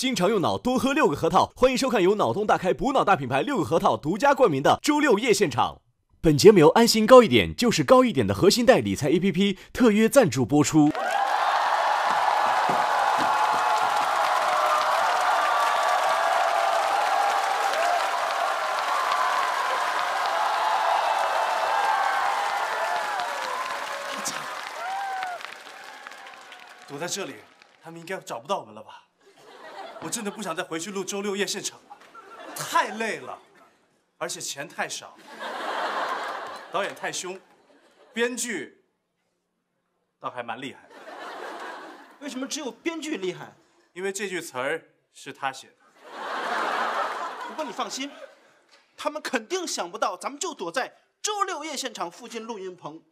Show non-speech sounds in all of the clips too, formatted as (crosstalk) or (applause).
经常用脑多喝六个核桃。欢迎收看由脑洞大开补脑大品牌六个核桃独家冠名的周六夜现场。本节目由安心高一点就是高一点的核心贷理财 APP 特约赞助播出。躲在这里，他们应该找不到我们了吧？我真的不想再回去录周六夜现场了，太累了，而且钱太少，导演太凶，编剧倒还蛮厉害的，为什么只有编剧厉害？因为这句词儿是他写的。(laughs) 不过你放心，他们肯定想不到，咱们就躲在周六夜现场附近录音棚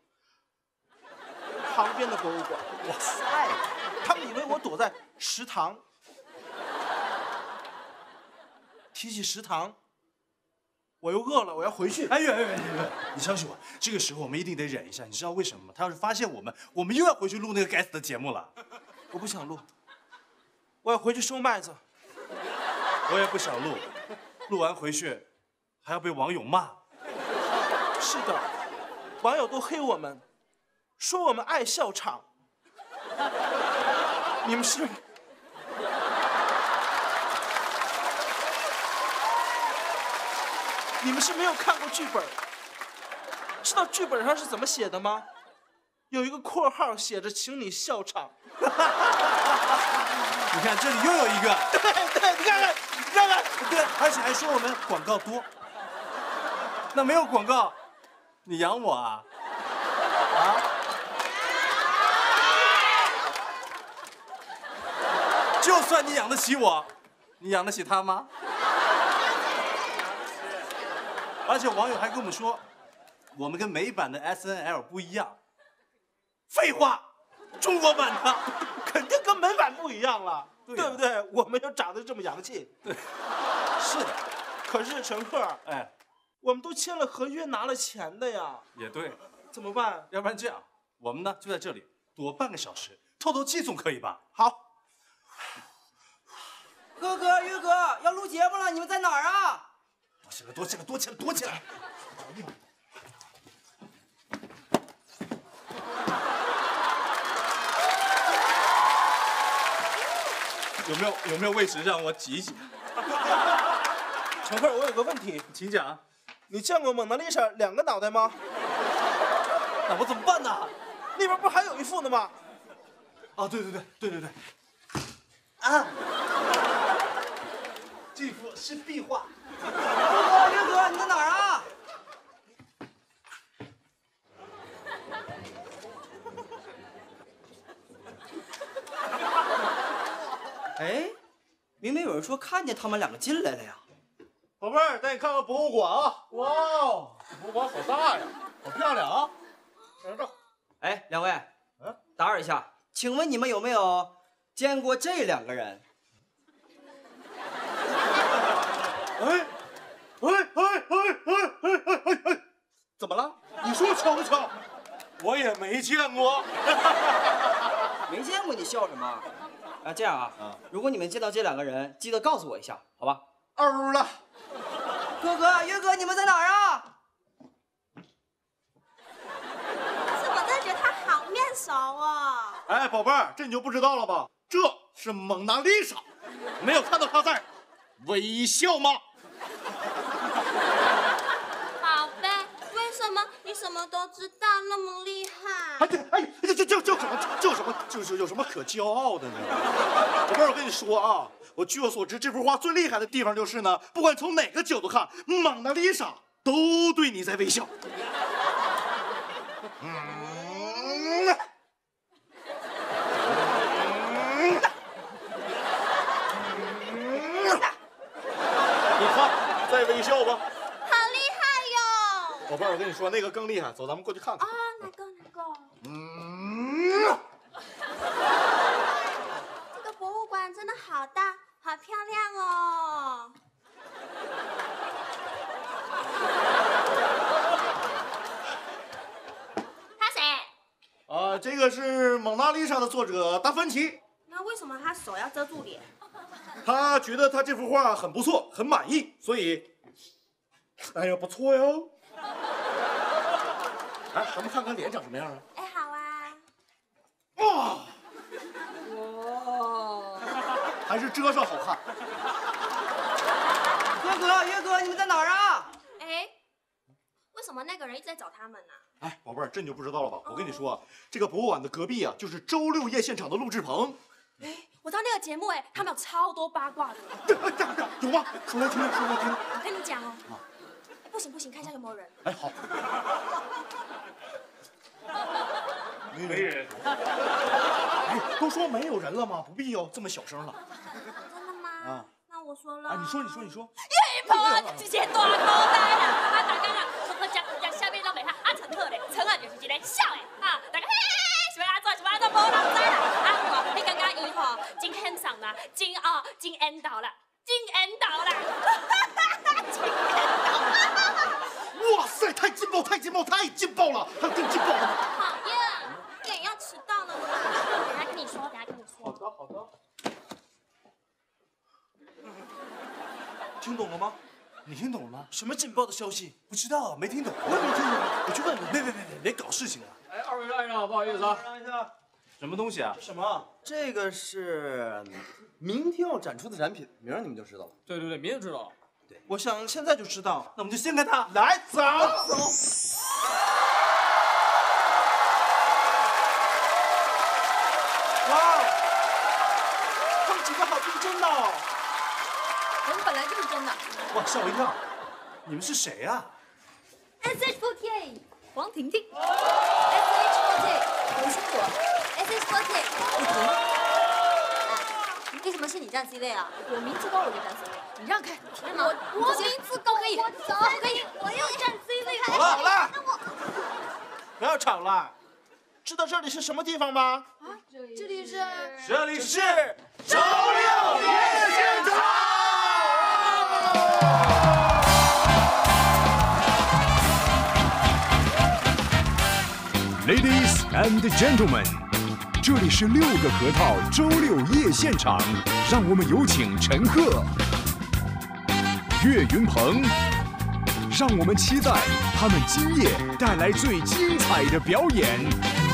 旁边的博物馆。哇塞，他们以为我躲在食堂。提起食堂，我又饿了，我要回去。哎呀哎呀！你相信我，这个时候我们一定得忍一下。你知道为什么吗？他要是发现我们，我们又要回去录那个该死的节目了。我不想录，我要回去收麦子。我也不想录，录完回去还要被网友骂。是的，网友都黑我们，说我们爱笑场。(laughs) 你们是？你们是没有看过剧本，知道剧本上是怎么写的吗？有一个括号写着“请你笑场”。(laughs) 你看这里又有一个，对对，你看看，你看看，对，而且还说我们广告多。那没有广告，你养我啊？啊？就算你养得起我，你养得起他吗？而且网友还跟我们说，我们跟美版的 S N L 不一样。废话，中国版的肯定跟美版不一样了，对对不对？我们又长得这么洋气。对，是的，可是陈赫，哎，我们都签了合约，拿了钱的呀，也对。怎么办？要不然这样，我们呢就在这里躲半个小时，透透气总可以吧？好，哥哥、岳哥要录节目了，你们在哪儿啊？躲起来，躲起来，躲起来，躲起来！有没有有没有位置让我挤一挤？陈赫，我有个问题，请讲。你见过蒙娜丽莎两个脑袋吗？那我怎么办呢？那边不还有一副呢吗？啊，对对对对对对，啊，这幅是壁画。哥哥、岳哥，你在哪儿啊？哎，明明有人说看见他们两个进来了呀。宝贝儿，带你看看博物馆啊！哇哦，博物馆好大呀，好漂亮啊！上照。哎，两位，嗯，打扰一下，请问你们有没有见过这两个人？哎，哎哎哎哎哎哎哎！怎么了？你说巧不巧？我也没见过。(laughs) 没见过你笑什么？啊，这样啊，如果你们见到这两个人，记得告诉我一下，好吧？哦了。哥哥、月哥，你们在哪儿啊？怎么感觉他好面熟啊？哎，宝贝儿，这你就不知道了吧？这是蒙娜丽莎，没有看到她在微笑吗？(laughs) 宝贝，为什么你什么都知道，那么厉害？哎对，哎，这这这这什么？这什么？就是有什么可骄傲的呢？宝贝，我跟你说啊，我据我所知，这幅画最厉害的地方就是呢，不管从哪个角度看，蒙娜丽莎都对你在微笑。嗯。你看，在微笑吧。好厉害哟！宝贝儿，我跟你说，那个更厉害，走，咱们过去看看啊。，哪个哪个？嗯，这个博物馆真的好大，好漂亮哦！他谁？啊，这个是蒙娜丽莎的作者达芬奇。那为什么他手要遮住脸？他觉得他这幅画很不错，很满意，所以，哎呀，不错哟。哎，咱们看看脸长什么样啊？哎，好啊。哇，哇，还是遮上好看。岳哥，岳哥，你们在哪儿啊？哎，为什么那个人一直在找他们呢？哎，宝贝儿，这你就不知道了吧？我跟你说啊，这个博物馆的隔壁啊，就是周六夜现场的录制棚。哎，我知道那个节目，哎，他们有超多八卦的。(laughs) 有吗？说来听听，说来听听。我跟你讲哦。不行不行，看一下有没有人。哎，好。(laughs) 没人。哎，都说没有人了吗？不必要这么小声了。真的吗？啊。那我说了。啊，你说，你说，你说。岳云鹏，直接大口袋啦！啊，大家啊，我我讲讲下面拢袂哈，啊，陈赫咧，陈赫就是一个笑的，啊，大家嘿嘿嘿，是要安怎，是要安怎，无人知啦。啊，我你刚刚伊吼，真欣赏啦，真哦，真缘投啦，真缘投啦，真缘投。哇塞，太劲爆，太劲爆，了，还有更劲爆的。讨厌，电影要迟到了嘛。等下跟你说，等下跟你说。好的，好的。听懂了吗？你听懂了吗？什么劲爆的消息？不知道，没听懂。我也没听懂，我去问问。别别别别，别搞事情啊！哎，二位让一让，不好意思啊。让一下。什么东西啊？什么？这个是明天要展出的展品，明儿你们就知道了。对对对，明天知道了。对，我想现在就知道。那我们就先跟他来走走。哇，他们几个好逼真哦！我们本来就是真的。哇，吓我一跳！你们是谁啊？SH48，黄婷婷。SH48，吴兴国。SH48，李婷。啊，为什么是你站 C 位啊？我名次高，我就站 C 位。你让开。我我名次高可以，我走可以，我要站 C 位。好了好了，不要吵了。知道这里是什么地方吗？啊，这里是。这里是周六夜现场。Ladies and gentlemen，这里是六个核桃周六夜现场，让我们有请陈赫、岳云鹏，让我们期待他们今夜带来最精彩的表演。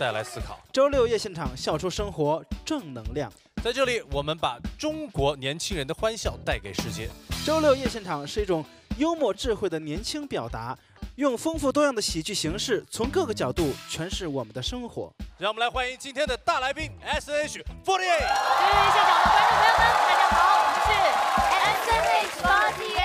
带来思考。周六夜现场，笑出生活正能量。在这里，我们把中国年轻人的欢笑带给世界。周六夜现场是一种幽默智慧的年轻表达，用丰富多样的喜剧形式，从各个角度诠释我们的生活。让我们来欢迎今天的大来宾 S H Forty Eight。周六夜现场的观众朋友们，大家好，我们是 S H Forty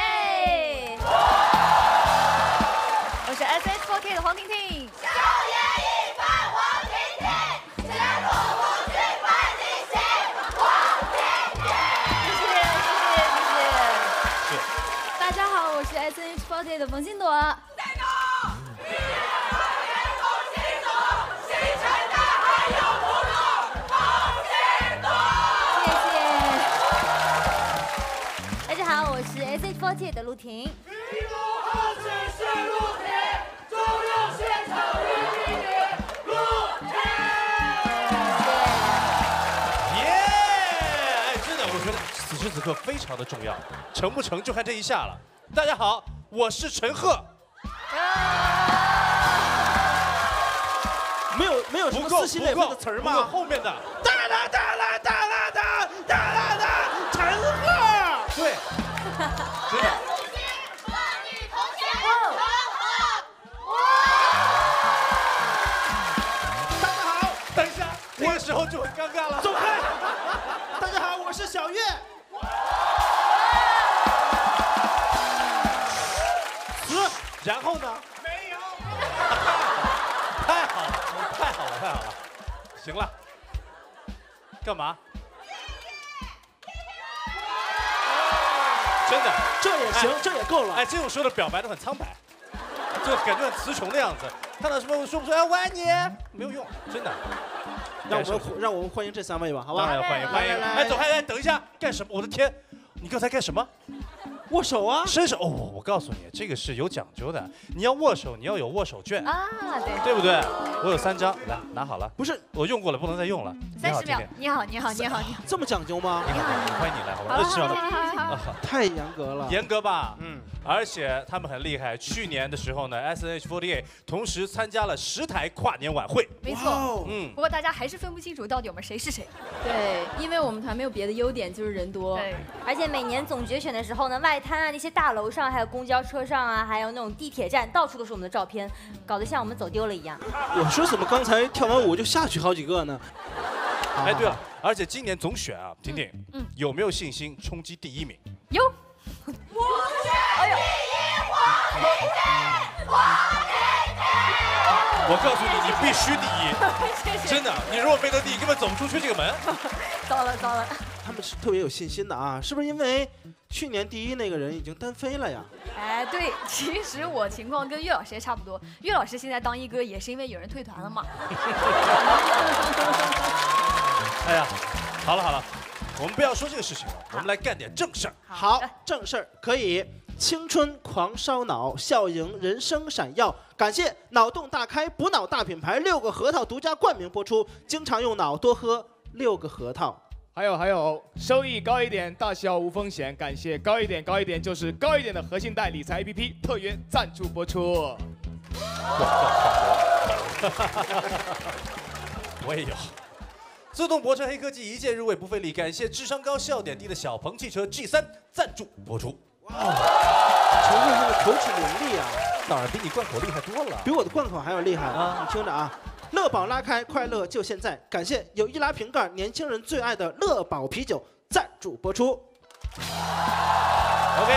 此刻非常的重要，成不成就看这一下了。大家好，我是陈赫。没有没有什么不够撕心裂肺的词儿吗？后面的哒啦哒啦哒啦哒哒啦哒，陈赫。对，(laughs) 真的。大家好，等一下，这个时候就很尴尬了。走开！大家好，我是小岳。行了，干嘛？真的，这也行哎这也够了哎，这种时候的表白都很苍白，就感觉很词穷的样子。看到什么说不出来，我爱你，没有用，真的。让我们让我们欢迎这三位吧，好吧？当然要欢迎欢迎。来来哎，走开，哎，等一下，干什么？我的天，你刚才干什么？握手啊！伸手哦，我告诉你，这个是有讲究的。你要握手，你要有握手券，啊，对，对不对？我有三张，来拿好了。不是，我用过了，不能再用了。三十秒你好。你好，你好，你好，你好。这么讲究吗？你好，你好欢迎你来，好吧？是吧好好好好啊好太严格了。严格吧，嗯，而且他们很厉害。去年的时候呢，S N H 4 8同时参加了十台跨年晚会。没错，嗯不过大家还是分不清楚到底我们谁是谁。对，因为我们团没有别的优点，就是人多。对，而且每年总决选的时候呢，外滩啊、那些大楼上，还有公交车上啊，还有那种地铁站，到处都是我们的照片，搞得像我们走丢了一样。我说怎么刚才跳完舞就下去好几个呢？哎，对了，而且今年总选啊，婷婷，嗯有没有信心冲击第一名？有。我告诉你，你必须第一，真的，你如果没得第一，根本走不出去这个门。(laughs) 糟了糟了。他们是特别有信心的啊，是不是因为去年第一那个人已经单飞了呀？哎，对，其实我情况跟岳老师也差不多。岳老师现在当一哥也是因为有人退团了嘛。(laughs) 哎呀，好了好了，我们不要说这个事情了，我们来干点正事儿。好，正事儿可以。青春狂烧脑，笑迎人生闪耀。感谢脑洞大开补脑大品牌六个核桃独家冠名播出。经常用脑，多喝六个核桃。还有还有，收益高一点，大小无风险。感谢高一点高一点就是高一点的核心贷理财 APP 特约赞助播出。我也有。自动泊车黑科技一键入位不费力，感谢智商高笑点低的小鹏汽车 G 3赞助播出。陈慧这个口齿伶俐啊，当然比你贯口厉害多了，比我的贯口还要厉害啊！你听着啊，乐宝拉开，快乐就现在。感谢有易拉瓶盖，年轻人最爱的乐宝啤酒赞助播出。OK，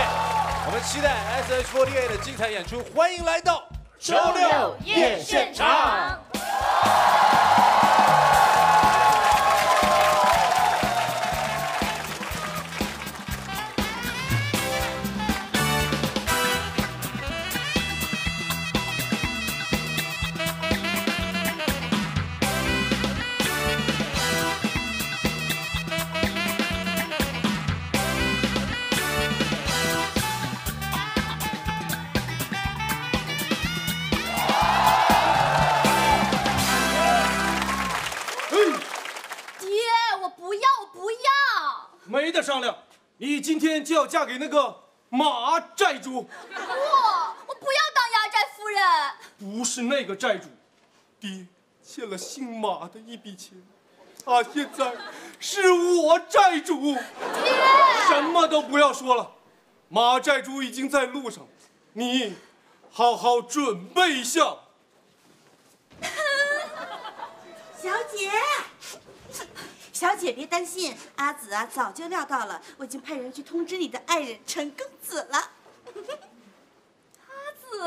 我们期待 S H 4 8的精彩演出，欢迎来到周六夜现场。嫁给那个马寨主，不我不要当压寨夫人。不是那个债主。爹欠了姓马的一笔钱，他现在是我债主。爹什么都不要说了，马寨主已经在路上，你好好准备一下。小姐，小姐别担心，阿紫啊早就料到了，我已经派人去通知你的爱人陈公子了。阿紫，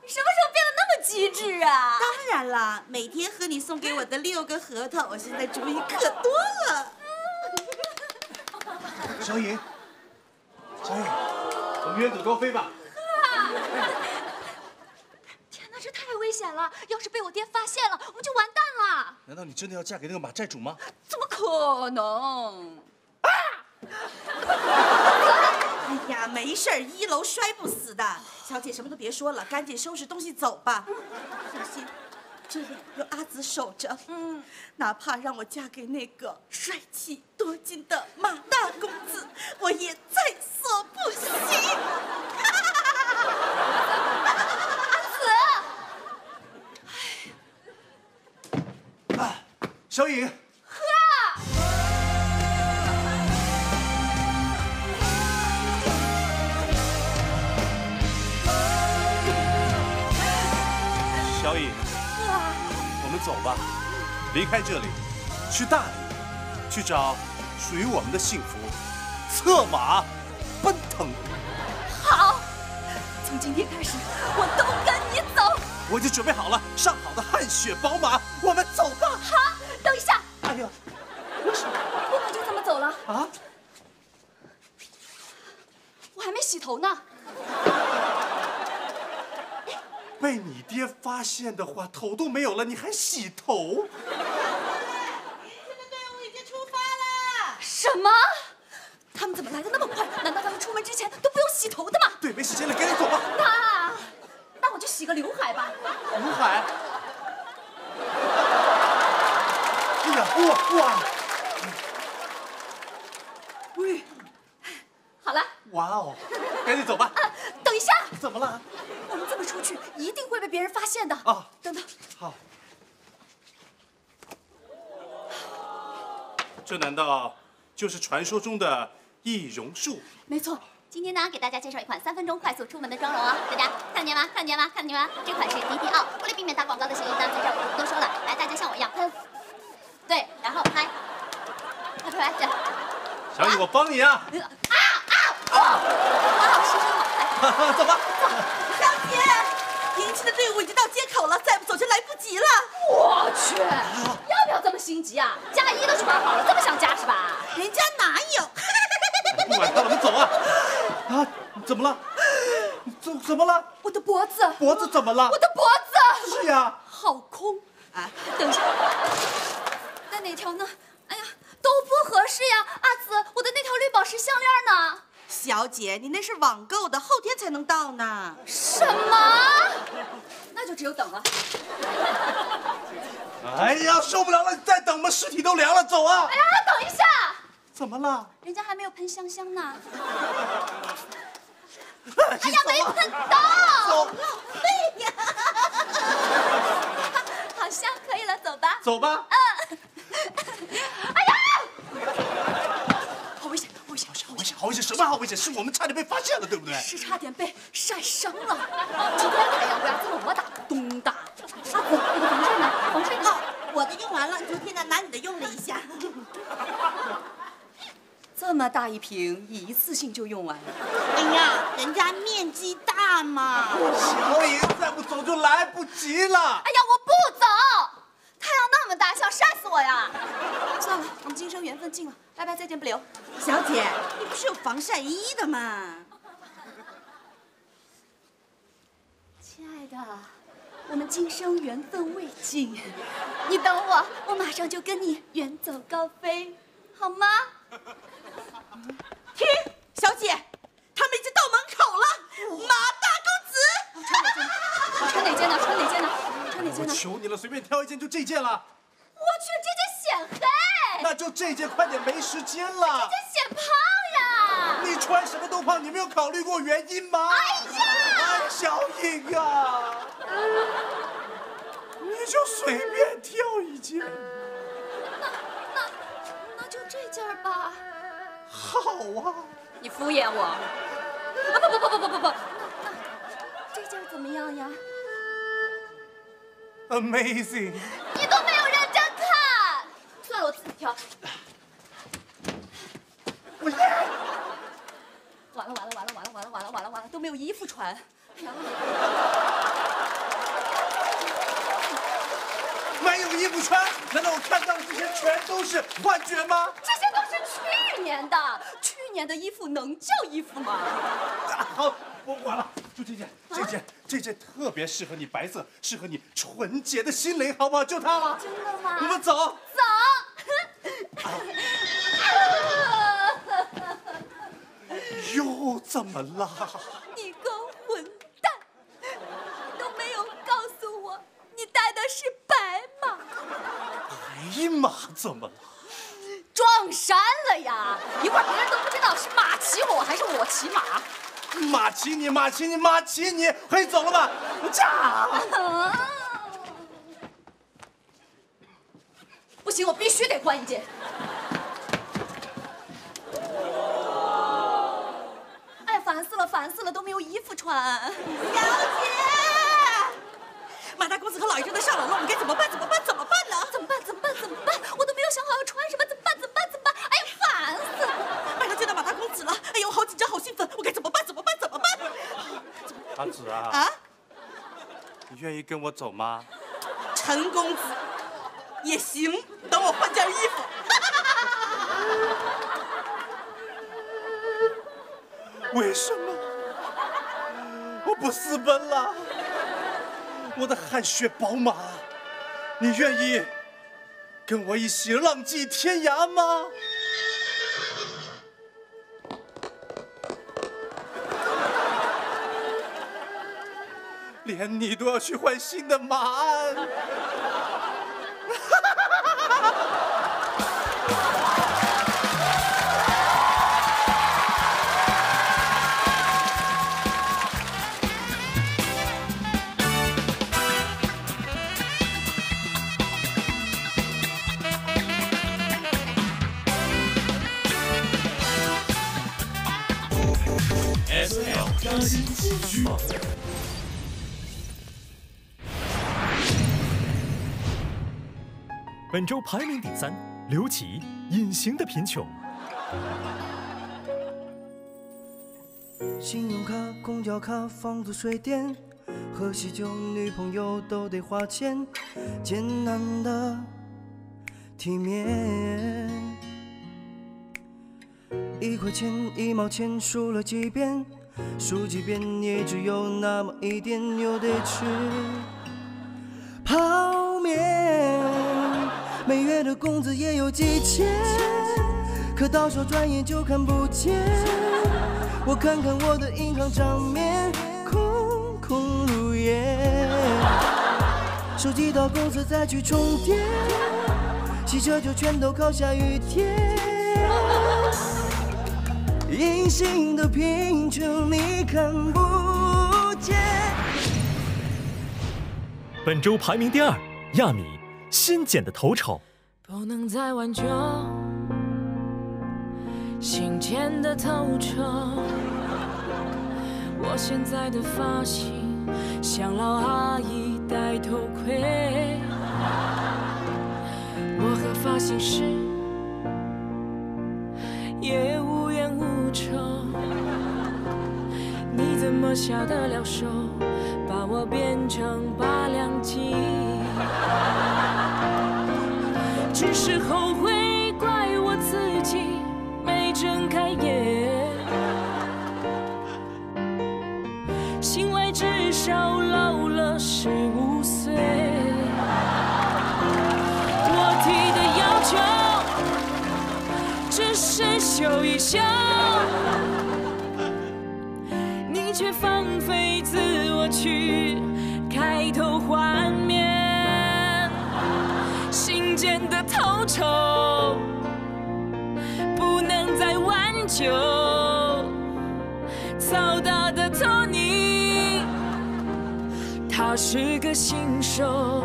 你什么时候变得那么机智啊？当然啦，每天喝你送给我的六个核桃，我现在主意可多了。小颖，小颖，我们远走高飞吧。天哪，这太危险了！要是被我爹发现了，我们就完蛋了。难道你真的要嫁给那个马债主吗？(laughs) 怎么可能？哎呀，没没事儿，一楼摔不死的。小姐什么都别说了，赶紧收拾东西走吧。放心，这里有阿紫守着。嗯，哪怕让我嫁给那个帅气多金的马大公子，我也在所不惜。(laughs) 小颖，小颖，我们走吧，离开这里，去大理，去找属于我们的幸福，策马奔腾。好，从今天开始，我都跟你走。我已经准备好了，上好的汗血宝马，发现的话，头都没有了，你还洗头？什么？他们怎么来的那么快？难道他们出门之前都不用洗头的吗？对，没时间了，赶紧走吧。那，那我就洗个刘海吧。刘海？哎呀，哇哇！喂，好了。哇哦，赶紧走吧。啊，等一下。怎么了？我们这么出去，一定会被别人发现的。啊，等等。好。这难道就是传说中的易容术？没错。今天呢，给大家介绍一款三分钟快速出门的妆容哦，大家看见吗？看见吗？看见吗？这款是迪迪奥，为了避免打广告的嫌疑呢，在这儿我不多说了。来，大家像我一样喷，对，然后拍，拍出来，这样。小雨，我帮你啊！啊啊啊！好，师兄好，走吧。小姐，迎亲的队伍已经到街口了，再不走就来不及了。我去，要不要这么心急啊？嫁衣都穿好了，这么想嫁是吧？人家哪有？(laughs) 不管他了，我们走啊！啊，怎么了？怎怎么了？我的脖子。脖子怎么了？我的脖子。是呀。好空哎！等一下，那哪条呢？哎呀，都不合适呀！阿紫，我的那条绿宝石项链呢？小姐，你那是网购的，后天才能到呢。什么？那就只有等了。哎呀，受不了了！你再等吧，尸体都凉了，走啊！哎呀，等一下。怎么了？人家还没有喷香香呢。(laughs) 哎呀，没喷到。走。对呀。(laughs) 好像可以了，走吧。走吧。嗯。(laughs) 哎呀！好危险，危险，好危险，好危险！什么好危险？是我们差点被发现了，对不对？是差点被晒伤了。今天太阳不要这么大，咚哒。阿紫，你的防晒呢？防晒呢？我的用完了，昨天呢拿你的用了一下。这么大一瓶，一次性就用完了。哎呀，人家面积大嘛。小颖，再不走就来不及了。哎呀，我不走！太阳那么大，想晒死我呀！算了，我们今生缘分尽了，拜拜，再见不留。小姐，你不是有防晒衣的吗？亲爱的，我们今生缘分未尽，你等我，我马上就跟你远走高飞，好吗？停，小姐，他们已经到门口了。马大公子，穿哪件呢？穿哪件呢？穿哪件呢？我求你了，随便挑一件，就这件了。我去，这件显黑。那就这件，快点，没时间了。这件显胖呀。你穿什么都胖，你没有考虑过原因吗？哎呀，小颖啊，你就随便挑一件。那那那就这件吧。好啊，你敷衍我。啊不不不不不不不，那那这件怎么样呀 Amazing！你都没有认真看，算了，我自己挑。我完了完了完了完了完了完了完了完了，都没有衣服穿。没有衣服穿？难道我看到的这些全都是幻觉吗？这些都是去年的，去年的衣服能叫衣服吗？好，我管了，就这件，这件，这件特别适合你，白色，适合你纯洁的心灵，好不好？就它了。真的吗？我们走。走。又怎么了？你个混蛋！你都没有告诉我，你带的是白马。白马怎么了？撞衫了呀！一会儿别人都不知道是马骑我还是我骑马。马骑你，马骑你，马骑你，可以走了吧？驾！(laughs) 不行，我必须得换一件。哎，烦死了，烦死了，都没有衣服穿。小姐，马大公子和老爷正在上楼了，我们该怎么办？怎么办？怎么办呢？怎么办？怎么办？怎么办？我都没有想好要穿什么，怎么办？怎么办？怎么办？哎呀，烦死了！马上见到马大公子了，哎呦，好紧张，好兴奋，我该怎么办？怎么办？怎么办？阿紫啊，啊，你愿意跟我走吗？陈公子也行，等我换件衣服。(laughs) 为什么我不私奔了？我的汗血宝马，你愿意跟我一起浪迹天涯吗？连你都要去换新的马鞍。本周排名第三，刘琦《隐形的贫穷》。信用卡、公交卡、房租、水电，喝喜酒、女朋友都得花钱，艰难的体面。一块钱、一毛钱数了几遍，数几遍也只有那么一点，又得吃泡面。每月的工资也有几千，可到手转眼就看不见。我看看我的银行账面，空空如也。手机到公司再去充电，汽车就全都靠下雨天。隐形的贫穷你看不见。(laughs) 本周排名第二，亚米新剪的头丑。不能再挽救新剪的头丑，我现在的发型像老阿姨戴头盔，我和发型师也无冤无仇，你怎么下得了手，把我变成八两金？只是后悔，怪我自己没睁开眼，心外至少老了十五岁。我提的要求只是秀一秀，你却放飞自我去剪的头丑，不能再挽救。操大的托尼，他是个新手，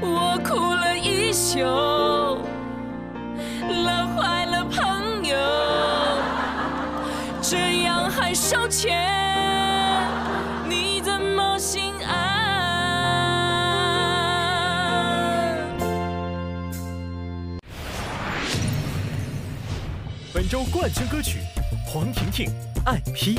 我哭了一宿，乐坏了朋友，这样还收钱，本周冠军歌曲，黄婷婷《爱批》。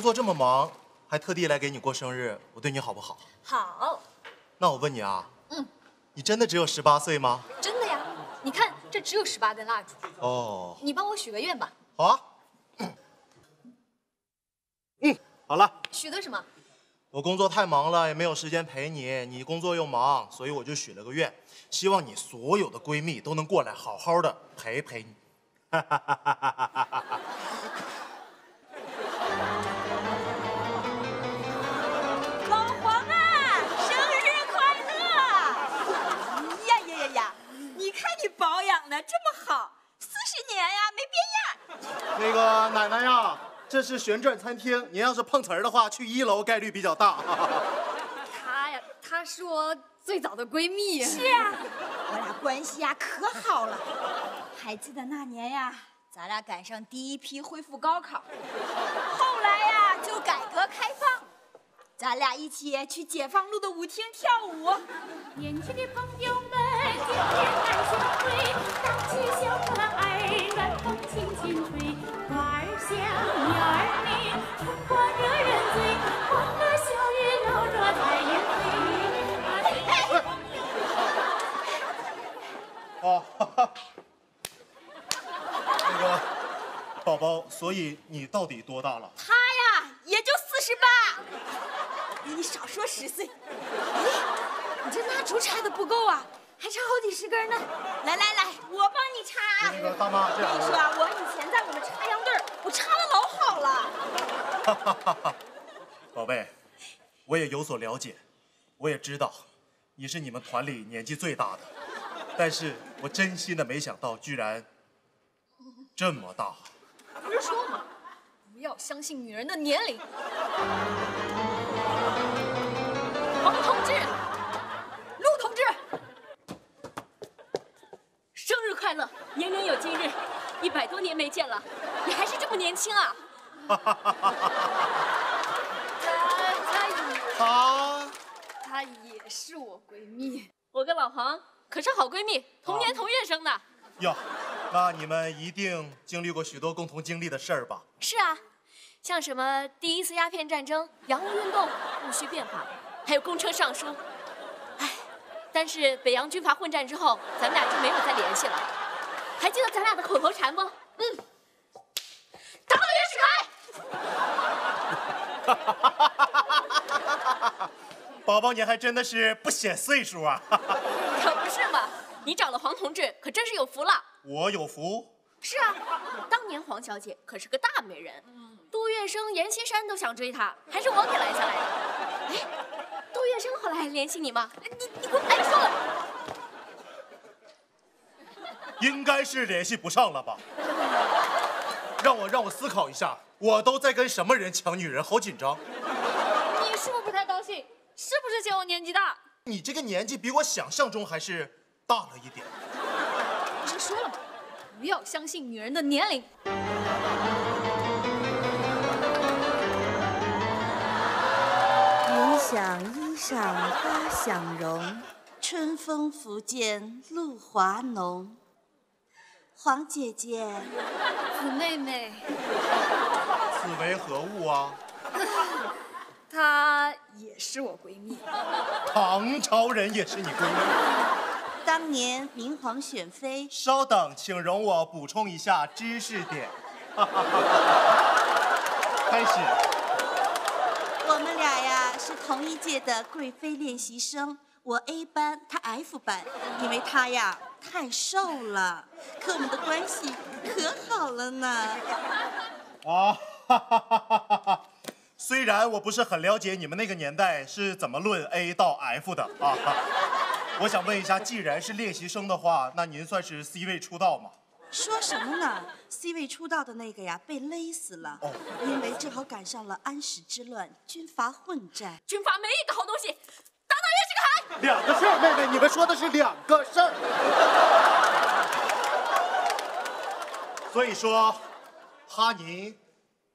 工作这么忙，还特地来给你过生日，我对你好不好？好，那我问你啊，嗯，你真的只有十八岁吗？真的呀。你看，这只有十八根蜡烛，哦，你帮我许个愿吧。好啊。嗯，好了，许的什么？我工作太忙了，也没有时间陪你，你工作又忙，所以我就许了个愿，希望你所有的闺蜜都能过来好好的陪陪你。老保养的这么好，四十年呀没变样。那个奶奶呀，这是旋转餐厅，您要是碰瓷儿的话，去一楼概率比较大。她呀，她是我最早的闺蜜。是啊，我俩关系呀可好了。还记得那年呀，咱俩赶上第一批恢复高考，后来呀就改革开放，咱俩一起去解放路的舞厅跳舞。年轻的朋友们，今天爱相会，荡起小可爱，暖风轻轻吹，花儿香，鸟儿美，春花惹人醉，欢乐笑语搂着彩云飞。哦，哈哈那个宝宝，所以你到底多大了？他呀也就四十八，你少说十岁。咦，你这蜡烛插的不够啊，还差好几十根呢。来来来，我帮你插。那个大妈这样我跟你说啊，我以前在我们插秧队儿，我插的老好了。(laughs) 宝贝，我也有所了解，我也知道你是你们团里年纪最大的，但是我真心的没想到，居然这么大。不是说吗？不要相信女人的年龄。王同志，陆同志，生日快乐！年年有今日，一百多年没见了，你还是这么年轻啊！(laughs) 她她也是我闺蜜。我跟老黄可是好闺蜜，同年同月生的。哟，那你们一定经历过许多共同经历的事儿吧？是啊，像什么第一次鸦片战争、洋务运动、戊戌变法，还有公车上书。哎，但是北洋军阀混战之后，咱们俩就没有再联系了。还记得咱俩的口头禅不？嗯，打倒袁世凯。(laughs) 宝宝，你还真的是不显岁数啊！可不是嘛，你找了黄同志，可真是有福了。我有福，是啊，当年黄小姐可是个大美人，杜月笙、阎锡山都想追她，还是我给拦下来的。哎，杜月笙后来还联系你吗？你你给我别说了。应该是联系不上了吧？让我让我思考一下，我都在跟什么人抢女人，好紧张。你是不是不太高兴？是不是嫌我年纪大？你这个年纪比我想象中还是大了一点。不是说了吗？不要相信女人的年龄。云想衣裳花想容，春风拂槛露华浓。黄姐姐，子妹妹，此为何物啊？(laughs) 她也是我闺蜜。唐朝人也是你闺蜜？当年明皇选妃，稍等，请容我补充一下知识点。(laughs) 开始。我们俩呀是同一届的贵妃练习生，我 A 班，她 F 班，因为她呀太瘦了，可我们的关系可好了呢。啊，哈哈哈哈哈！虽然我不是很了解你们那个年代是怎么论 A 到 F 的啊，我想问一下，既然是练习生的话，那您算是 C 位出道吗？说什么呢？C 位出道的那个呀，被勒死了，因为正好赶上了安史之乱，军阀混战。军阀没一个好东西，两个事儿，妹妹，你们说的是两个事儿。所以说，哈尼，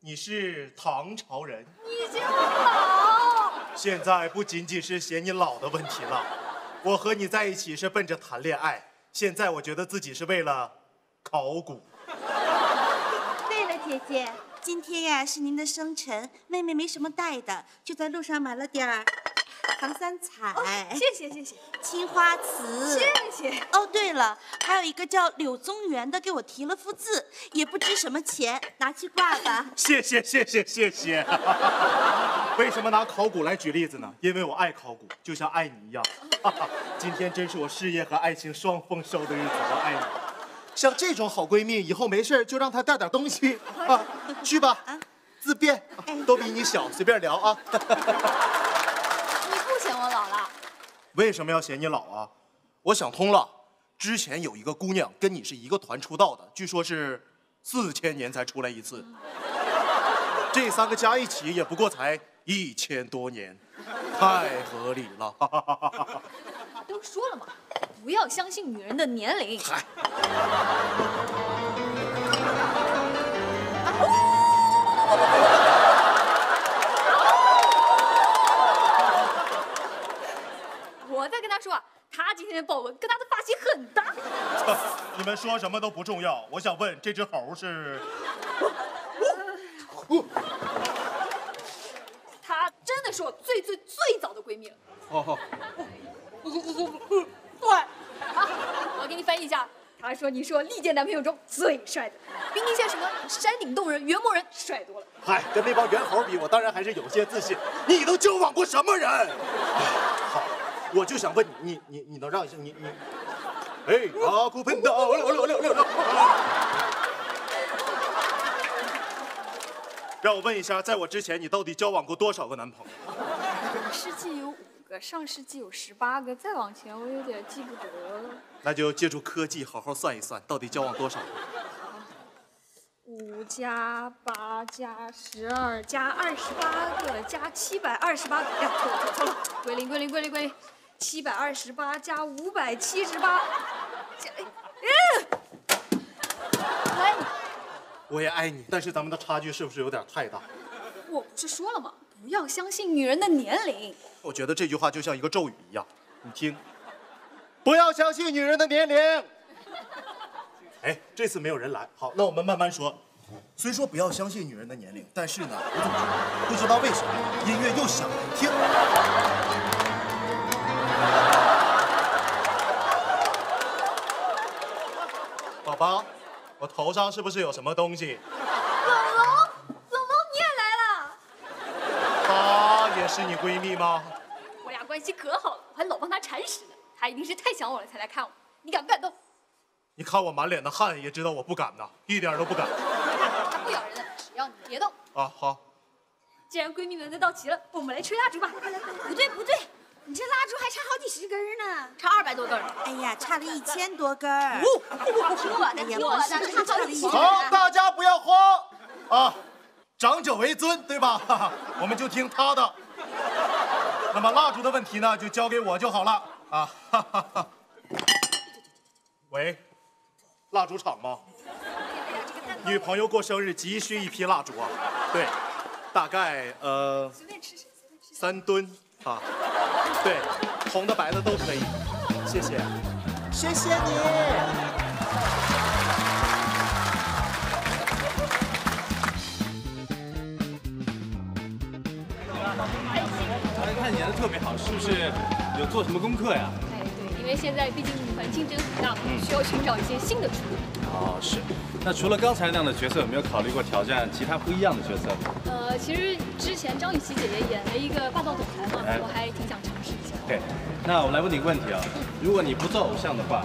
你是唐朝人。你嫌我老。现在不仅仅是嫌你老的问题了，我和你在一起是奔着谈恋爱，现在我觉得自己是为了考古。对了，姐姐，今天呀是您的生辰，妹妹没什么带的，就在路上买了点儿唐三彩。谢谢谢谢，青花瓷。谢谢。哦，对了，还有一个叫柳宗元的给我提了幅字，也不值什么钱，拿去挂吧。谢谢谢谢谢谢。(laughs) 为什么拿考古来举例子呢？因为我爱考古，就像爱你一样。(laughs) 今天真是我事业和爱情双丰收的日子，我爱你。像这种好闺蜜，以后没事就让她带点东西 (laughs) 啊。去吧，自便，都比你小，随便聊啊。为什么要嫌你老啊？我想通了，之前有一个姑娘跟你是一个团出道的，据说是四千年才出来一次，(laughs) 这三个加一起也不过才一千多年，(laughs) 太合理了。都说了嘛，不要相信女人的年龄。嗨。跟他说啊，他今天的豹纹跟他的发型很搭。(laughs) 你们说什么都不重要，我想问这只猴是？(laughs) 她真的是我最最最早的闺蜜了。哦，对，啊，我给你翻译一下。他说你是我历届男朋友中最帅的，比那些什么山顶洞人、元谋人帅多了。嗨，跟那帮猿猴比，我当然还是有些自信。你都交往过什么人？好，我就想问你，你你你能让一下你你？哎，阿库喷的，我六六六六六。让我问一下，在我之前，你到底交往过多少个男朋友？本世纪有五个，上世纪有十八个，再往前我有点记不得了。那就借助科技好好算一算，到底交往多少个？五加八加十二加二十八个加七百二十八个，哎呀，错了错了错了，归零归零归零归零，七百二十八加五百七十八，加，嗯，来，我也爱你，但是咱们的差距是不是有点太大？我不是说了吗？不要相信女人的年龄。我觉得这句话就像一个咒语一样，你听，不要相信女人的年龄。哎，这次没有人来，好，那我们慢慢说。虽说不要相信女人的年龄，但是呢，我总觉得不知道为什么音乐又响了，听。宝宝，我头上是不是有什么东西？冷龙，冷龙你也来了，她也是你闺蜜吗？我俩关系可好了，我还老帮她铲屎呢。她一定是太想我了才来看我。你敢不敢动？你看我满脸的汗，也知道我不敢呐，一点都不敢。它 (laughs) 不咬人的，只要你别动。啊，好。既然闺蜜们都到齐了，我们来吹蜡烛吧。不对不对，你这蜡烛还差好几十根呢，差二百多根。哎呀，差了一千多根儿。听我的，听我的，差好几十根。好，大家不要慌啊，长者为尊，对吧？(laughs) 我们就听他的。那么蜡烛的问题呢，就交给我就好了啊。哈哈哈。喂，蜡烛厂吗？女朋友过生日急需一批蜡烛啊。对，大概呃三吨啊。对，红的白的都可以。谢谢，谢谢你。看你演的特别好，是不是有做什么功课呀？哎，对，因为现在毕竟女团竞争很大，需要寻找一些新的出路。哦，是。那除了刚才那样的角色，有没有考虑过挑战其他不一样的角色？呃，其实之前张雨绮姐姐演了一个霸道总裁嘛，哎我还挺想尝试一下。 OK，那我来问你一个问题啊，如果你不做偶像的话，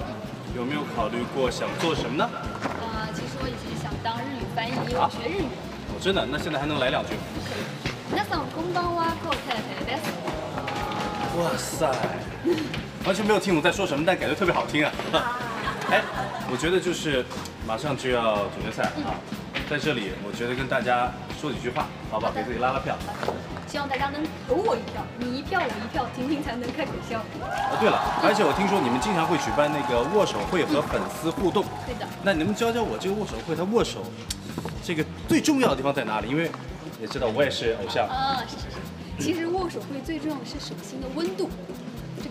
有没有考虑过想做什么呢？啊、其实我以前想当日语翻译，因为啊我学日语。哦，真的？那现在还能来两句吗？皆さんこんばんは、コウ太太です。哇塞，完全没有听懂在说什么，但感觉特别好听啊！ 哎，我觉得就是马上就要总决赛啊，在这里我觉得跟大家说几句话，好不好？给自己拉拉票。希望大家能投我一票，你一票我一票，婷婷才能开口笑。哦，对了，而且我听说你们经常会举办那个握手会和粉丝互动，对的。那你能教教我这个握手会，它握手这个最重要的地方在哪里？因为也知道我也是偶像。啊，是是是。其实握手会最重要的是手心的温度，这个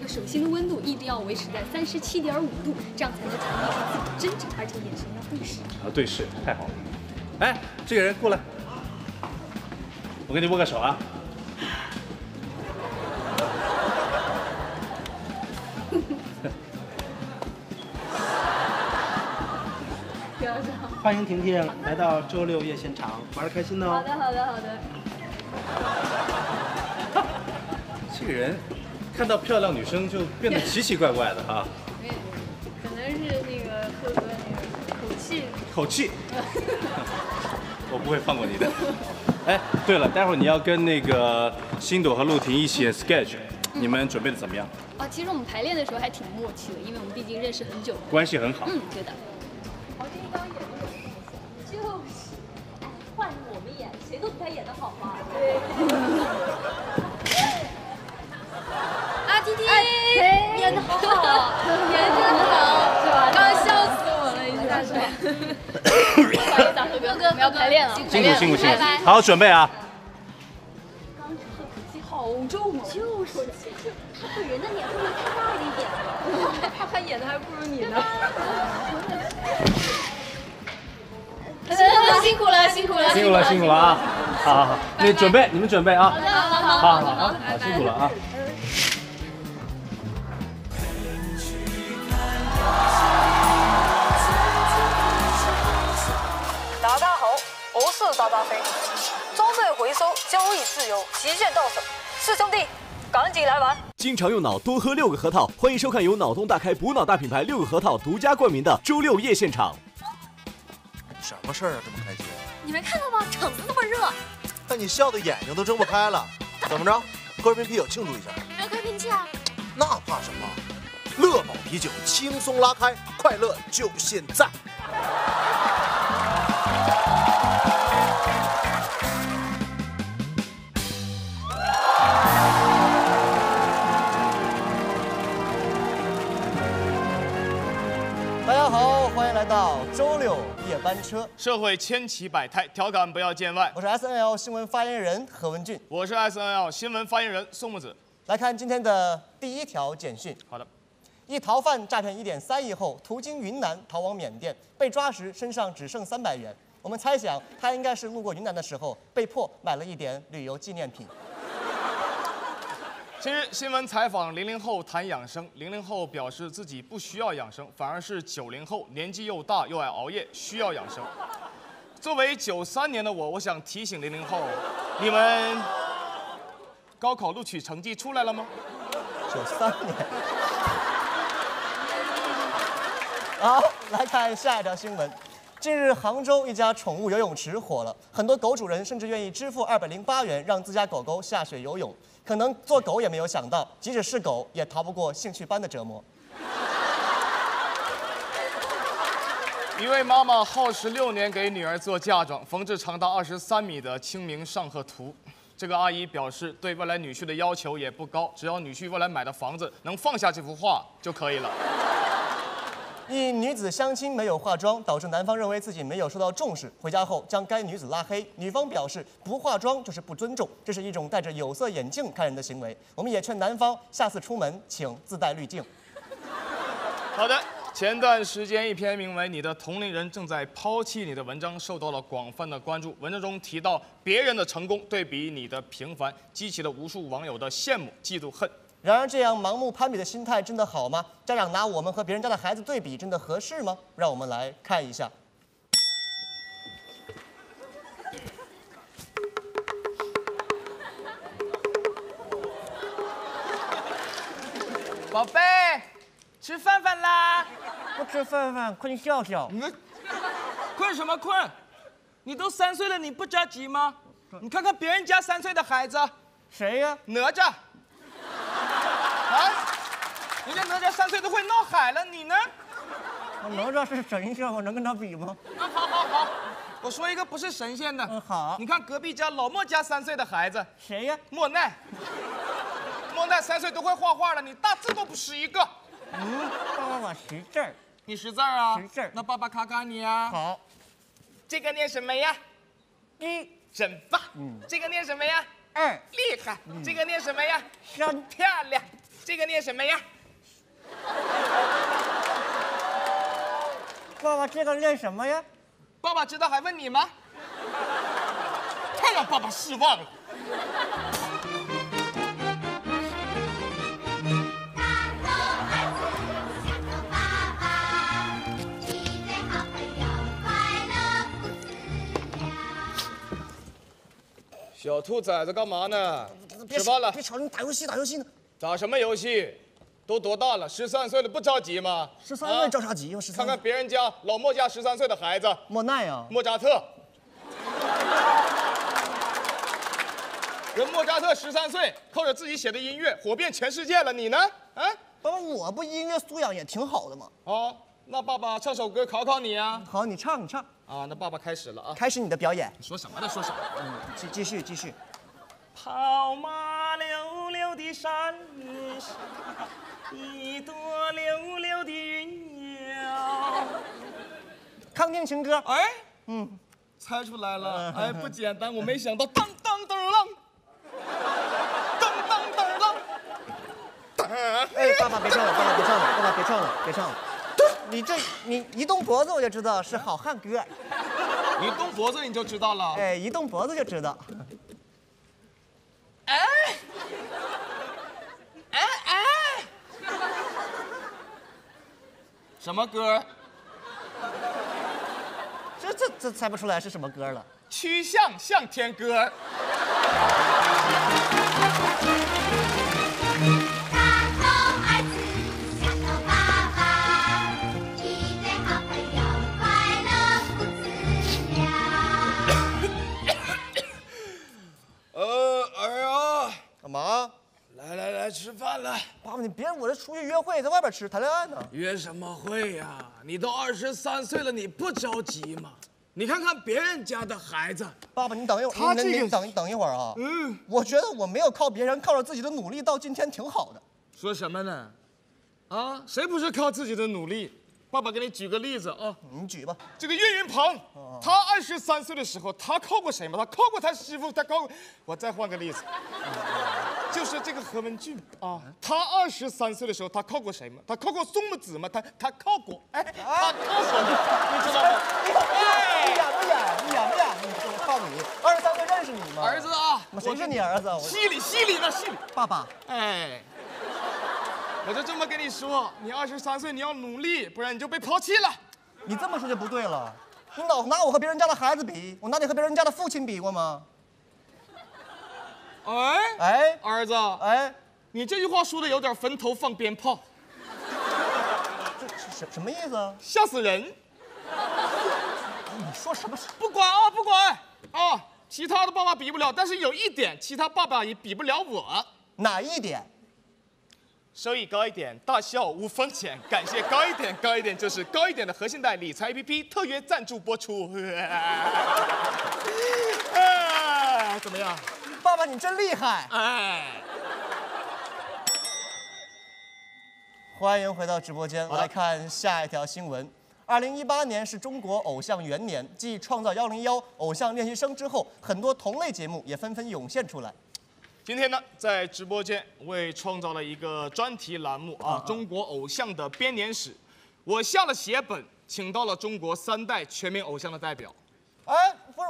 手心的温度一定要维持在三十七点五度，这样才能传递出自己的真诚，而且眼神要对视。啊，对视，太好了。哎，这个人过来，我跟你握个手啊。欢迎婷婷来到周六夜现场，玩的开心哦。好的，好的，好的。这个人看到漂亮女生就变得奇奇怪怪的啊，没有，可能是那个贺哥那个口气。口气。(laughs) 我不会放过你的。哎，对了，待会儿你要跟那个星朵和陆婷一起演 sketch，你们准备的怎么样？啊，其实我们排练的时候还挺默契的，因为我们毕竟认识很久。关系很好。嗯，对的。就是，哎，换我们演，谁都比他演的好嘛。对。(laughs) 啊，弟弟，哎演的好好，演的真好，是吧？刚笑死我了，一下是。不好意思啊，贺哥，我们要排练了，辛苦辛苦辛苦拜拜，好好准备啊。刚之后口气好重啊，就是，他本人的脸不能太大一点。他演的还不如你呢。辛苦了，辛苦了，辛苦了辛苦了啊！好好好，那准备你们准备啊。好好好好好，好辛苦了啊。我是渣渣飞，装备回收，交易自由，极限到手，是兄弟，赶紧来玩！经常用脑，多喝六个核桃。欢迎收看由脑洞大开补脑大品牌六个核桃独家冠名的周六夜现场。什么事儿啊？这么开心？你没看到吗？场子那么热，看你笑的眼睛都睁不开了。怎么着？喝瓶啤酒庆祝一下？热开瓶器啊！那怕什么？乐宝啤酒轻松拉开，快乐就现在。来到周六夜班车。社会千奇百态，调侃不要见外。我是 S N L 新闻发言人何文俊，我是 S N L 新闻发言人宋木子。来看今天的第一条简讯。好的。一逃犯诈骗一点三亿后，途经云南逃往缅甸，被抓时身上只剩三百元。我们猜想他应该是路过云南的时候，被迫买了一点旅游纪念品。近日，新闻采访零零后谈养生，零零后表示自己不需要养生，反而是九零后年纪又大又爱熬夜，需要养生。作为九三年的我，我想提醒零零后，你们高考录取成绩出来了吗？九三年。好，来看下一条新闻。近日，杭州一家宠物游泳池火了，很多狗主人甚至愿意支付二百零八元让自家狗狗下水游泳。可能做狗也没有想到，即使是狗，也逃不过兴趣班的折磨。一位妈妈耗时六年给女儿做嫁妆，缝制长达二十三米的《清明上河图》。这个阿姨表示，对未来女婿的要求也不高，只要女婿未来买的房子能放下这幅画就可以了。一女子相亲没有化妆，导致男方认为自己没有受到重视，回家后将该女子拉黑。女方表示不化妆就是不尊重，这是一种戴着有色眼镜看人的行为。我们也劝男方下次出门请自带滤镜。好的，前段时间一篇名为《你的同龄人正在抛弃你》的文章受到了广泛的关注。文章中提到别人的成功对比你的平凡，激起了无数网友的羡慕、嫉妒、恨。然而，这样盲目攀比的心态真的好吗？家长拿我们和别人家的孩子对比，真的合适吗？让我们来看一下。宝贝，吃饭饭啦！不吃饭饭，困笑笑。困什么困？你都三岁了，你不着急吗？你看看别人家三岁的孩子，谁呀？哪吒。啊！人家哪吒三岁都会闹海了，你呢？哪吒是神仙，我能跟他比吗？啊，好好好，我说一个不是神仙的。嗯，好。你看隔壁家老莫家三岁的孩子，谁呀？莫奈。莫奈三岁都会画画了，你大字都不识一个。嗯，爸爸我识字儿。你识字儿啊？识字儿。那爸爸考考你啊。好。这个念什么呀？一。真棒。嗯。这个念什么呀？二。厉害。这个念什么呀？三。漂亮。这个念什么呀？(laughs) 爸爸，这个念什么呀？爸爸知道还问你吗？太让爸爸失望了。小兔崽子干嘛呢？吃饭了。别吵，你打游戏打游戏呢。打什么游戏？都多大了？十三岁了，不着急吗？十三岁着啥急呀？十三看看别人家老莫家十三岁的孩子，莫奈啊，莫扎特。人莫扎特十三岁，靠着自己写的音乐火遍全世界了。你呢？啊？爸爸，我不音乐素养也挺好的吗？哦，那爸爸唱首歌考考你啊。好，你唱，你唱。啊，那爸爸开始了啊。开始你的表演。你说什么呢？说什么？嗯，继继续继续。跑马溜溜的山上，一朵溜溜的云鸟。康定情歌。哎，嗯，猜出来了。哎，不简单，我没想到，当当当啷，当当当啷。哎，爸爸别唱了，爸爸别唱了，爸爸别唱了，别唱了。你这你一动脖子我就知道是好汉歌。一动脖子你就知道了。哎，一动脖子就知道。哎，哎哎，什么歌？这这这猜不出来是什么歌了。曲项向天歌。别我这出去约会，在外边吃，谈恋爱呢。约什么会呀？你都二十三岁了，你不着急吗？你看看别人家的孩子。爸爸，你等一会儿，他这个你你等等一会儿啊。嗯，我觉得我没有靠别人，靠着自己的努力到今天挺好的。说什么呢？啊，谁不是靠自己的努力？爸爸给你举个例子啊，你举吧。这个岳云鹏，他二十三岁的时候，他靠过谁吗？他靠过他师傅，他靠过。我再换个例子，就是这个何文俊啊，他二十三岁的时候，他靠过谁吗？他靠过宋木子吗？他他靠过，哎，他靠过，你知道吗？你演不演？你演不演？你说我靠你，二十三岁认识你吗？儿子啊，谁是你儿子？我戏里戏里呢，戏里。爸爸，哎，我就这么跟你说，你二十三岁你要努力，不然你就被抛弃了。你这么说就不对了。你老拿我和别人家的孩子比，我拿你和别人家的父亲比过吗？哎哎，儿子，哎，你这句话说的有点坟头放鞭炮，这什什么意思啊？吓死人！你说什么？不管啊，不管啊，其他的爸爸比不了，但是有一点，其他爸爸也比不了我。哪一点？收益高一点，大笑无风险。感谢高一点，高一点就是高一点的核心贷理财 APP 特约赞助播出。哎，(laughs) (laughs) 怎么样？爸爸，你真厉害！哎，欢迎回到直播间，来看下一条新闻。二零一八年是中国偶像元年，继《创造幺零幺》《偶像练习生》之后，很多同类节目也纷纷涌现出来。今天呢，在直播间为创造了一个专题栏目啊，中国偶像的编年史。我下了血本，请到了中国三代全民偶像的代表。哎，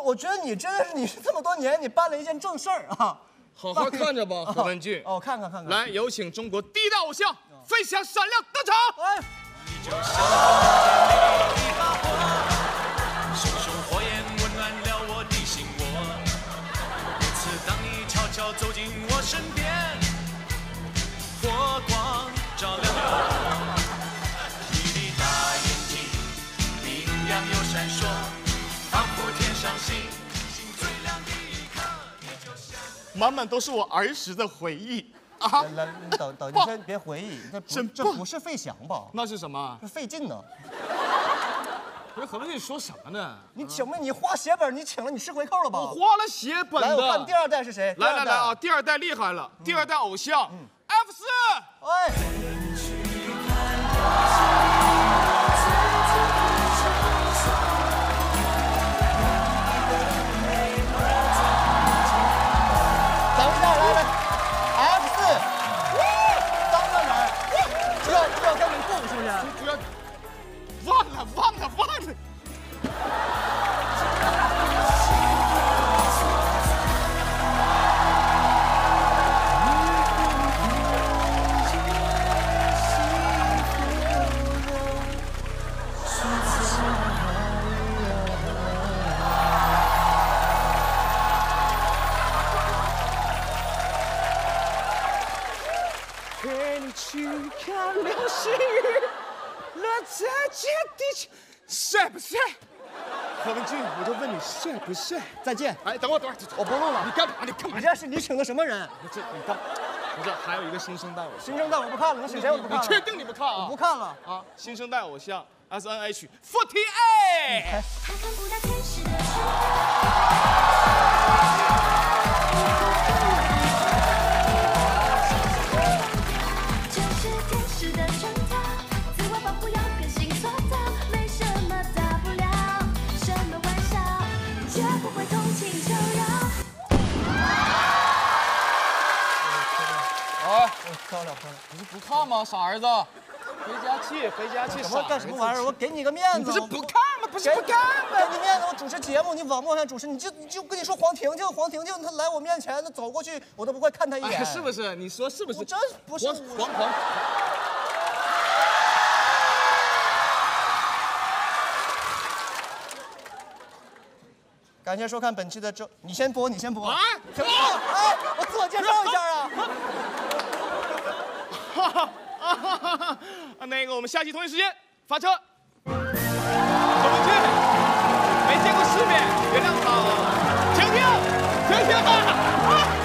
我觉得你真的是，你是这么多年，你办了一件正事儿啊！好好看着吧，何文俊。哦，看看看看。来，有请中国第一代偶像飞翔闪亮登场。哎，满满都是我儿时的回忆啊！来，来你等等，你先别回忆，这不这不是费翔吧？那是什么？是费劲呢。不是何文你说什么呢？你请问你花血本，你请了，你吃回扣了吧？我花了血本来，我看。第二代是谁？来来来啊！第第二代厉害了，第二代偶像 F 四。二代！哎，帅不帅？再见。哎，等会儿，等会儿，我不录了。你干嘛？你干嘛？你这是你请的什么人？这你干？不是，还有一个新生代偶像。新生代我不看了，你请谁我不看了。你确定你不看啊？我不看了啊！新生代偶像 S N H Forty Eight。漂亮漂亮！你不看吗，傻儿子？回家去，回家去。什么干什么玩意儿？我给你个面子。你不是不看吗？不是不看吗？给你面子，我主持节目，你网络上主持，你就你就跟你说黄婷婷，黄婷婷她来我面前，她走过去，我都不会看她一眼。哎是不是？你说是不是？我真不是黄黄黄。感谢收看本期的周，你先播，你先播。啊停播！哎，我自我介绍一下啊。啊 (laughs) 哈哈哈！那个，我们下期同一时间发车。我们去没见过世面，原谅他。婷婷，婷婷啊。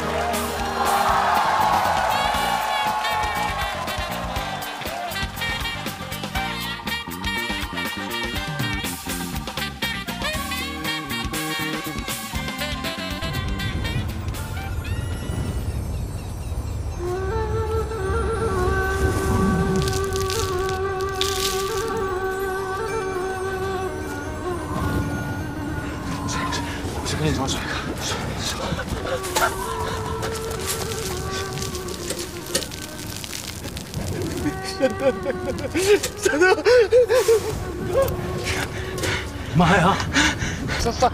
找水喝。真的，妈呀！这算。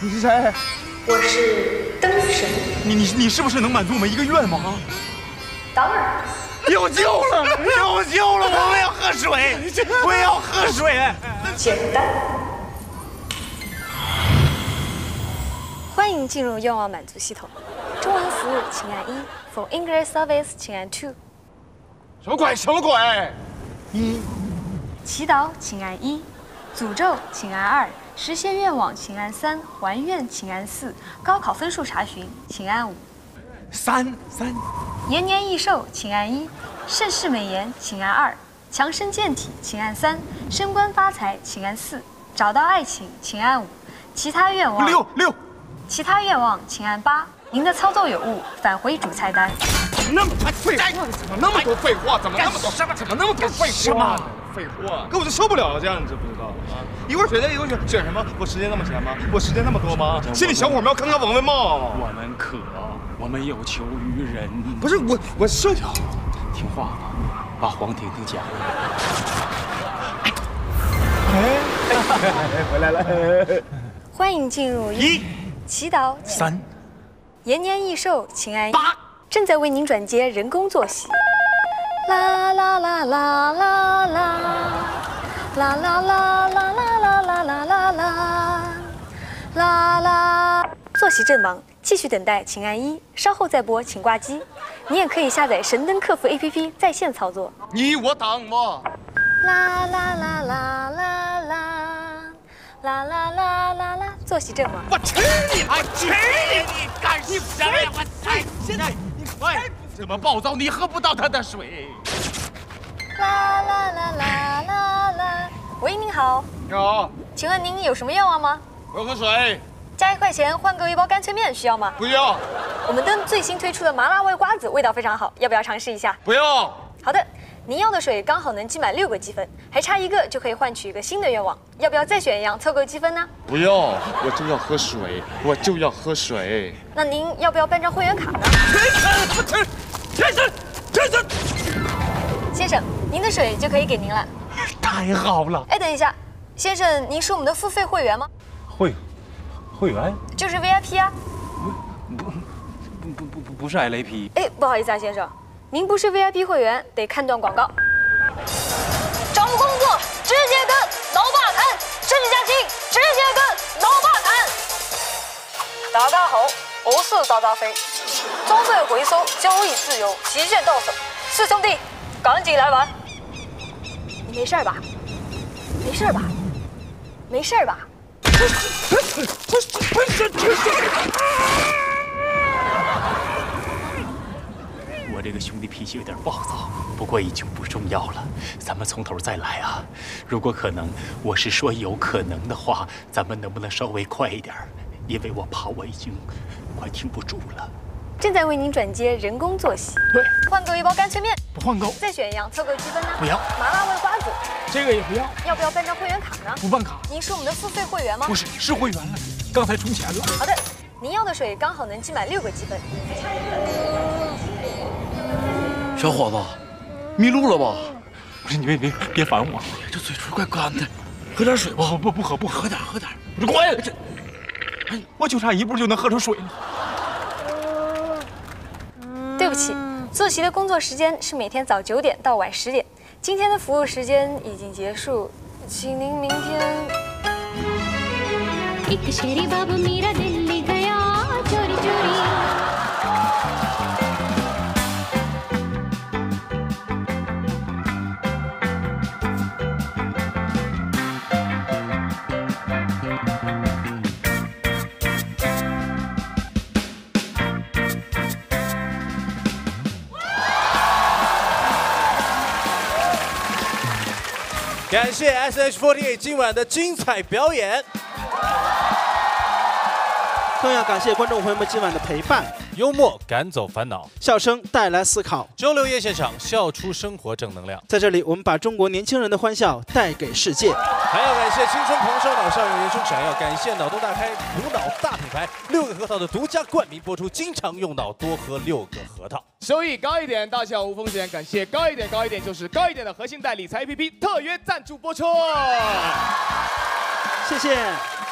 你是谁？我是灯神，你你你是不是能满足我们一个愿望救了！我们要喝水，我也要喝水。简单。欢迎进入愿望满足系统，中文服务请按一，For English Service 请按 two，什么鬼？什么鬼？一，祈祷请按一，诅咒请按二，实现愿望请按三，还愿请按四，高考分数查询请按五，三三，延年益寿请按一，盛世美颜请按二，强身健体请按三，升官发财请按四，找到爱情请按五，其他愿望六六，其他愿望请按八。您的操作有误，返回主菜单。那么多废话，怎么那么多废话？怎么那么多？怎么那么多废话？废话，哥我就受不了了，这样你知不知道啊？一会儿选这，一会儿选选什么？我时间那么闲吗？我时间那么多吗？心里小火苗看看王文茂。我们渴，我们有求于人。不是我，我是听话啊，把黄婷婷捡回来。哎，回来了。欢迎进入一，祈祷三，延年益寿请按八。正在为您转接人工作息。啦啦啦啦啦啦，啦啦啦啦啦啦啦啦啦啦，啦啦。作息正忙，继续等待请按一，稍后再拨请挂机。你也可以下载神灯客服 APP 在线操作。你我党我。啦啦啦啦啦啦，啦啦啦啦啦，坐席正忙。我吃你！我吃你！你干什么呀？我操！现在你快这么暴躁，你喝不到他的水。啦啦啦啦啦啦，喂，您好，你好，请问您有什么愿望吗？我要喝水。加一块钱换购一包干脆面，需要吗？不要。我们灯最新推出的麻辣味瓜子味道非常好，要不要尝试一下？不用。好的，您要的水刚好能积满六个积分，还差一个就可以换取一个新的愿望，要不要再选一样凑够积分呢？不要，我就要喝水，我就要喝水。那您要不要办张会员卡呢？不吃，天生，先生。先生，您的水就可以给您了。太好了。哎，等一下，先生，您是我们的付费会员吗？会，会员就是 VIP 啊。不不不不不是 LAP。哎，不好意思啊，先生，您不是 VIP 会员，得看段广告。找工作直接跟老爸谈，申请加薪直接跟老爸谈。大家好，我是渣渣飞。装备回收，交易自由，旗舰到手，是兄弟，赶紧来玩！你没事吧？没事吧？没事吧？我这个兄弟脾气有点暴躁，不过已经不重要了，咱们从头再来啊！如果可能，我是说有可能的话，咱们能不能稍微快一点儿？因为我怕我已经快挺不住了。正在为您转接人工坐席。对，换购一包干脆面，不换购，再选一样，凑够积分呢？不要麻辣味瓜子，这个也不要，要不要办张会员卡呢？不办卡。您是我们的付费会员吗？不是，是会员了，刚才充钱了。好的，您要的水刚好能积满六个积分。小伙子，迷路了吧？不是你别别别烦我，这嘴唇怪干的，喝点水吧。不不喝不喝，喝点喝点。我说滚！这，哎，我就差一步就能喝成水了。对不起，坐席的工作时间是每天早九点到晚十点，今天的服务时间已经结束，请您明天。感谢 S H 4 8今晚的精彩表演。更要感谢观众朋友们今晚的陪伴，幽默赶走烦恼，笑声带来思考。周六夜现场，笑出生活正能量。在这里，我们把中国年轻人的欢笑带给世界。还要感谢青春狂烧脑，少年人生闪耀。感谢脑洞大开补脑大品牌六个核桃的独家冠名播出，经常用脑，多喝六个核桃。收益高一点，大小无风险。感谢高一点高一点就是高一点的核心代理财 APP 特约赞助播出。谢谢。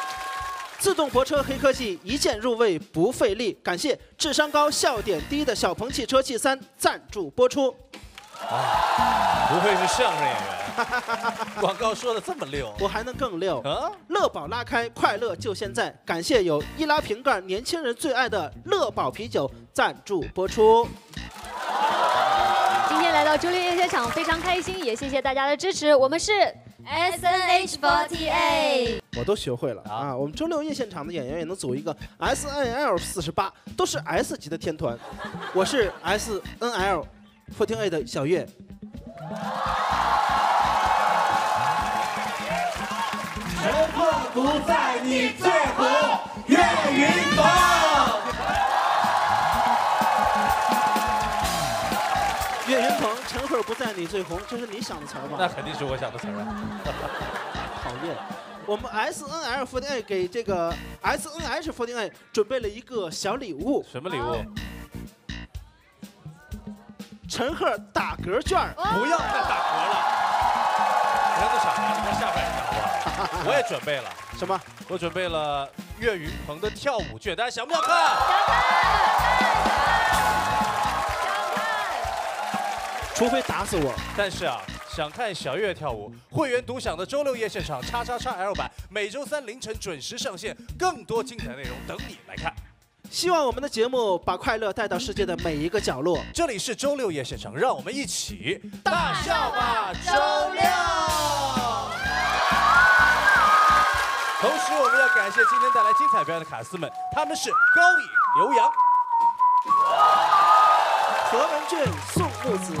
自动泊车黑科技，一键入位不费力。感谢智商高、笑点低的小鹏汽车 G 三赞助播出。啊，不愧是相声演员，广告说的这么溜，我还能更溜啊！乐宝拉开，快乐就现在。感谢有易拉瓶盖，年轻人最爱的乐宝啤酒赞助播出。今天来到朱丽叶现场，非常开心，也谢谢大家的支持。我们是 S N H 48。我都学会了啊！我们周六夜现场的演员也能组一个 S N L 四十八，都是 S 级的天团。我是 S N L forty eight 的小月。乘客不在你最红，岳云鹏。鹏，陈赫不在你最红，这是你想的词儿吗？那肯定是我想的词儿啊。(laughs) 讨厌。我们 S N L 4 8给这个 S N H 4 8准备了一个小礼物。什么礼物？陈赫打嗝券儿。不要再打嗝了。人都想了你们下半身好不好？我也准备了。(laughs) 什么？我准备了岳云鹏的跳舞券，大家想不想看？除非打死我。但是啊，想看小月跳舞，会员独享的周六夜现场叉叉叉 L 版，每周三凌晨准时上线，更多精彩内容等你来看。希望我们的节目把快乐带到世界的每一个角落。这里是周六夜现场，让我们一起大笑吧周六。同时，我们要感谢今天带来精彩表演的卡司们，他们是高颖、刘洋、何文俊、宋木子、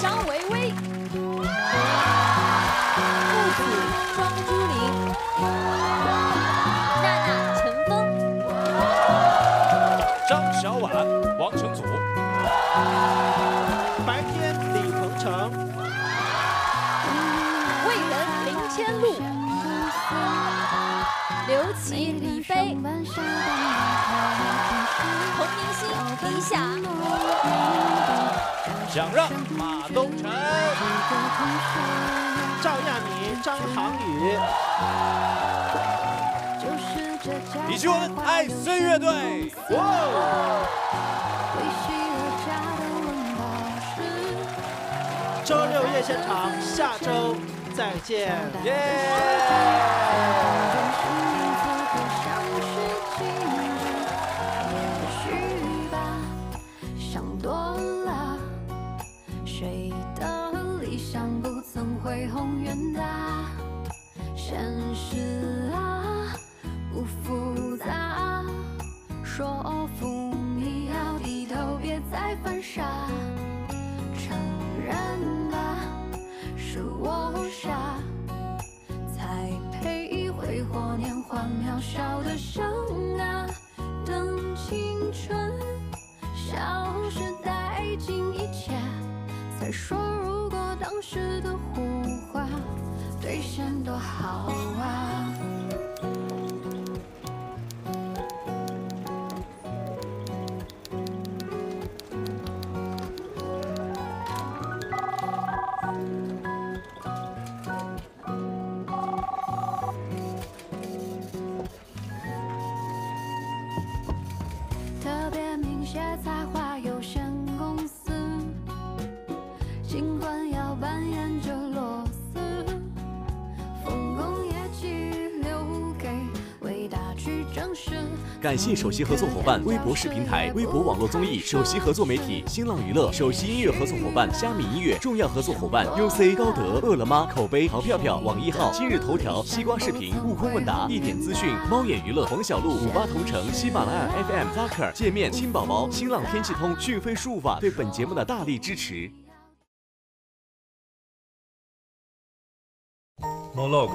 张维维、木子、庄朱琳、娜娜、陈峰、张小婉、王成祖、白天李鹏程、魏人林千路、刘琦李飞、童明星李想、蒋让、马东晨、赵亚敏、张航宇、李俊文、爱森乐队。周六夜现场，下周再见。耶！傻。承认吧，是我傻，才配挥霍年华渺小的生啊。等青春消失殆尽一切，再说如果当时的胡话兑现多好啊！感谢首席合作伙伴微博视频台、微博网络综艺首席合作媒体新浪娱乐，首席音乐合作伙伴虾米音乐，重要合作伙伴 UC 高德、饿了么、口碑、淘票票、网易号、今日头条、西瓜视频、悟空问答、一点资讯、猫眼娱乐、黄小璐、五八同城、喜马拉雅 FM、Zucker、界面、亲宝宝、新浪天气通、讯飞输入法对本节目的大力支持。Monologue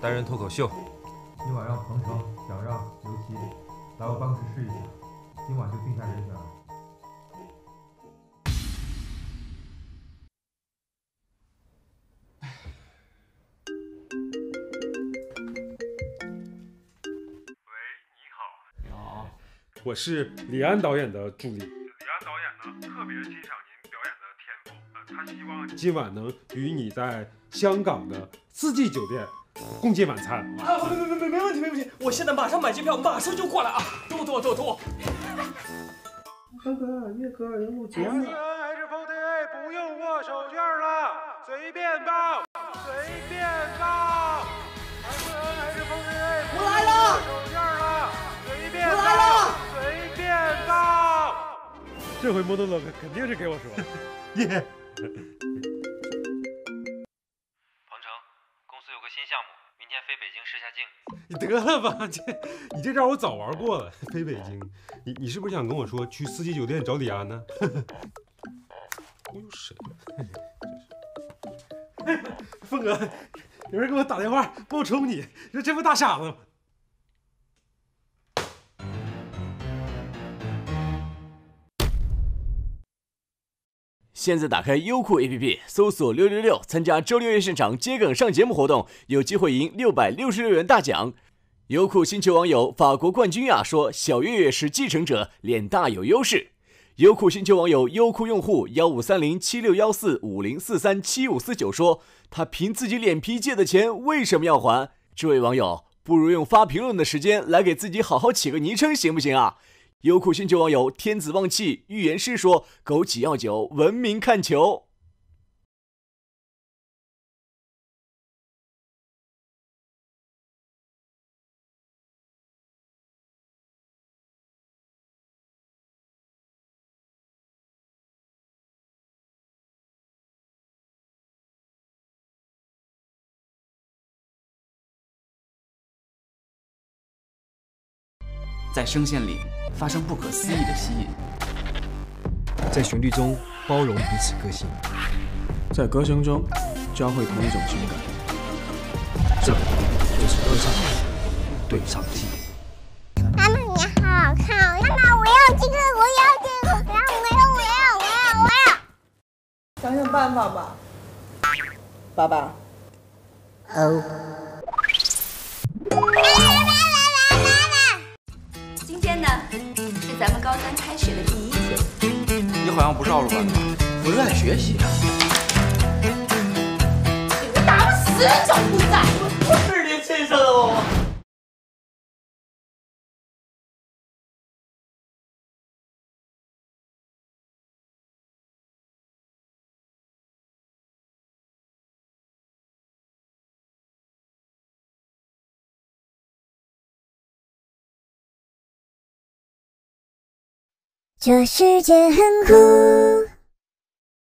单人脱口秀，今晚让彭程、想让、刘琦来我办公室试一下，今晚就定下人选了。我是李安导演的助理。李安导演呢，特别欣赏您表演的天赋，呃，他希望今晚能与你在香港的四季酒店共进晚餐。啊，没没没没没问题没问题，我现在马上买机票，马上就过来啊！等我等我等我等我。哥哥，月哥人物节 S N H F T A 不用握手绢了，随便报，随便报。我来了握手绢了，随便我来了报，随便报。这回 Monologue 肯定是给我说。(laughs) 耶！飞北京试下镜。你得了吧，这你这招我早玩过了。飞北京，你你是不是想跟我说去四季酒店找李安呢？忽悠谁？(laughs) 峰哥，有人给我打电话冒充你，你说这不大傻子吗？现在打开优酷 APP，搜索六六六，参加周六夜现场接梗上节目活动，有机会赢六百六十六元大奖。优酷星球网友法国冠军呀说：“小岳岳是继承者，脸大有优势。”优酷星球网友优酷用户幺五三零七六幺四五零四三七五四九说：“他凭自己脸皮借的钱，为什么要还？”这位网友不如用发评论的时间来给自己好好起个昵称，行不行啊？优酷星球网友天子望气预言师说：“枸杞药酒，文明看球。”在声线里发生不可思议的吸引，在旋律中包容彼此个性，在歌声中交汇同一种情感。这就是歌唱对唱机。妈妈你好好看哦！妈妈我要这个，我要这个，我要我要我要我要我要。想想办法吧，爸爸。哦。咱们高三开学的第一天，你好像不是奥数班的吧？不热爱学习啊？我打不死找不在。我是您亲生的吗？这世界很酷。